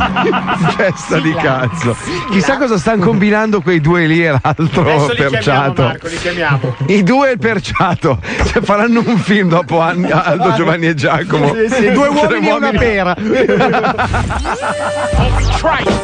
Testa di cazzo. Chissà cosa stanno combinando quei due lì e l'altro Adesso perciato. Marco, li chiamiamo. I due e il perciato. Cioè, faranno un film dopo Anni- Aldo, Giovanni e Giacomo. Sì, sì, due uomini e una pera. Real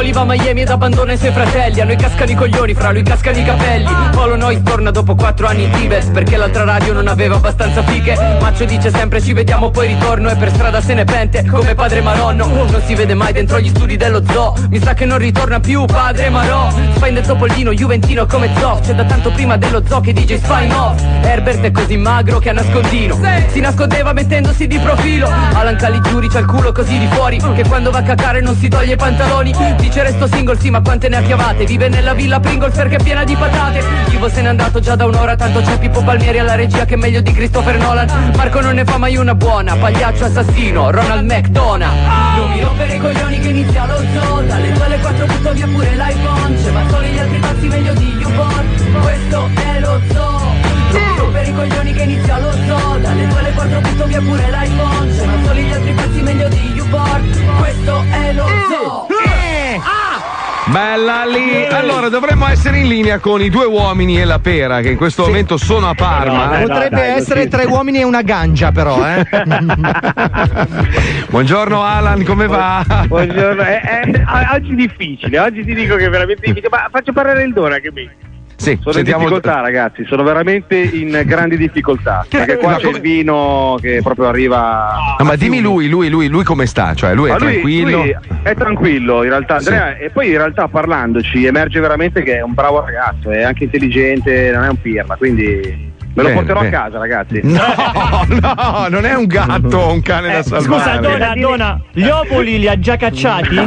Mazzoli va a Miami ed abbandona i suoi fratelli. A noi cascano i coglioni, fra lui cascano i capelli. Polo Noise torna dopo 4 anni in Tibet Perché l'altra radio non aveva abbastanza fiche. Maccio dice sempre ci vediamo poi ritorno E per strada se ne pente come padre Maronno. Non si vede mai dentro gli studi dello zoo. Mi sa che non ritorna più padre Marò. Spine del Topolino, Juventino come Zoff C'è da tanto prima dello zoo che DJ Spine off. Herbert è così magro che a nascondino. Si nascondeva mettendosi di profilo. Alan Caligiuri c'ha il culo così di fuori Che quando va a cacare non si toglie i pantaloni Dice resto single sì ma quante ne ha chiavate Vive nella villa Pringles perché è piena di patate. Ivo se n'è andato già da un'ora Tanto c'è Pippo Palmieri alla regia che è meglio di Christopher Nolan. Marco non ne fa mai una buona Pagliaccio assassino Ronald McDonald. Non mi rompere i coglioni che inizia lo zoo Dalle 2 alle 4 butto via pure l'iPhone. C'è Mazzoli gli altri pazzi meglio di YouPorn Questo è lo zoo rompere i coglioni che inizia lo zoo Dalle 2 alle 4 butto via pure l'iPhone. C'è Mazzoli gli altri pazzi meglio di YouPorn Bella lì! Allora dovremmo essere in linea con i due uomini e la pera che in questo momento sono a Parma. Potrebbe essere tre uomini e una gangia, però, eh. Buongiorno Alan, come va? Buongiorno, eh, eh, oggi difficile, oggi ti dico che è veramente difficile, ma faccio parlare il Dona che mi... Sì, Sono sentiamo- in difficoltà ragazzi, sono veramente in grandi difficoltà, perché qua c'è come- il vino che proprio arriva... No, ma dimmi lui, lui, lui, lui come sta? Cioè, lui è Ma tranquillo. lui è tranquillo in realtà, Sì. Andrea, e poi in realtà parlandoci emerge veramente che è un bravo ragazzo, è anche intelligente, non è un pirla, quindi me lo Bene, porterò bene. a casa ragazzi. No, no, non è un gatto o un cane da salvare. Scusa, Dona, Dona, gli ovuli li ha già cacciati?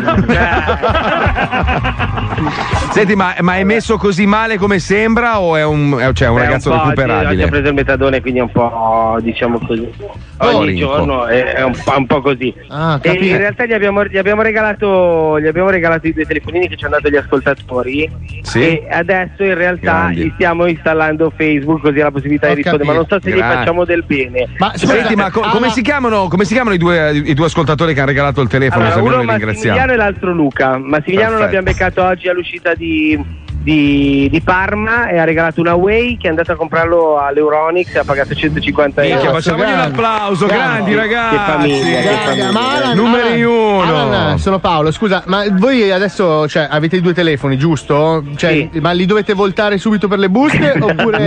Senti, ma, ma è messo così male come sembra o è un, è- cioè, un È ragazzo ha recuperabile? preso il metadone, quindi è un po' diciamo così. Oh, Ogni rinco. giorno è, è un, po', un po' così. Ah, e capito. in realtà gli abbiamo, gli abbiamo regalato, gli abbiamo regalato i due telefonini che ci hanno dato gli ascoltatori. Sì. E adesso in realtà Grandi. gli stiamo installando Facebook così ha la possibilità Ho di rispondere. Ma non so se gli Grandi. facciamo del bene. Ma Senti, ma co- come, si chiamano, come si chiamano i due, i due ascoltatori che hanno regalato il telefono? Allora, uno. Massimiliano e l'altro Luca. Massimiliano Perfetto. l'abbiamo beccato oggi all'uscita di, di- di Parma e ha regalato una Way che è andato a comprarlo all'Euronix e ha pagato 150 Minchia, euro. facciamogli un applauso, Grandi. grandi ragazzi. Che famiglia, che famiglia. ma Alan, Numeri Alan- uno. Alan, sono Paolo, scusa, ma voi adesso cioè, avete i due telefoni, giusto? Cioè, Sì. Ma li dovete voltare subito per le buste? Oppure.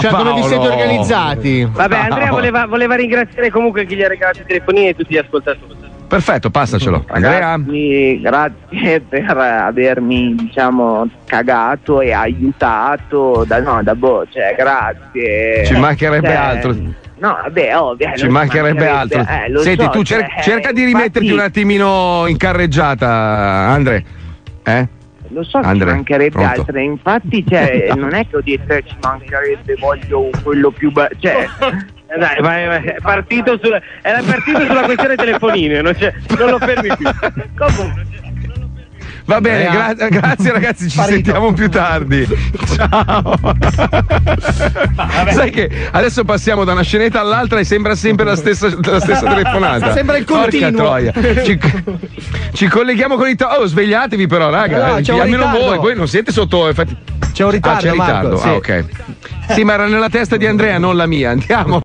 cioè, come vi siete organizzati? Vabbè, Andrea No. voleva, voleva ringraziare comunque chi gli ha regalato i telefonini e tutti gli ascoltatori. Perfetto, passacelo. Andrea? Grazie per avermi, diciamo, cagato e aiutato. Da, no, da boh, cioè, grazie. Ci mancherebbe Cioè, altro. No, vabbè, ovvio. Ci non mancherebbe altro. eh, Senti, so, tu cer- cioè, cerca di rimetterti infatti, un attimino in carreggiata, Andre. Eh? Lo so che Andre, ci mancherebbe pronto? altro, infatti, cioè, non è che ho detto eh, ci mancherebbe, voglio quello più bello. Cioè, Eh, Dai, vai, vai, è partito sulla, era partito sulla questione telefonini, non, c'è- non lo fermi più. Comunque. Va bene, Eh, gra- grazie ragazzi, ci Sparito. sentiamo più tardi. Ciao. Sai che adesso passiamo da una scenetta all'altra e sembra sempre la stessa, la stessa telefonata. Sembra il continuo. troia. Ci, ci colleghiamo con i to- Oh, svegliatevi però, raga. No, Eh, almeno ritardo. voi, voi non siete sotto effetti. C'è un ritardo, Ah, c'è Marco, ritardo. sì. Ah, ok. Sì, ma era nella testa di Andrea, non la mia. Andiamo.